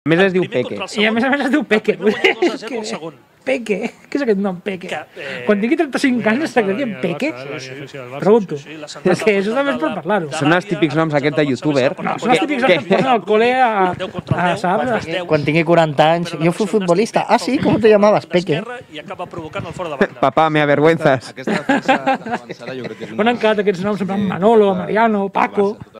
A més es diu Peque. I a més a més es diu Peque. El Que... el segon. Peque. Què és aquest nom, Peque? Que, eh... Quan tingui 35 eh, anys, estarà dient Peque? Pregunto. És que això també és per parlar-ho. Són els típics noms aquest de youtuber. No, són els típics noms que posen al col·le a... a saps? Quan tingui 40 anys, jo fui futbolista. Ah, sí? Com te llamaves? Peque. I acaba provocant el fora de banda. Papà, me avergüenzas. Aquesta defensa avançada jo crec que és una... On han quedat aquests noms? Manolo, Mariano, Paco...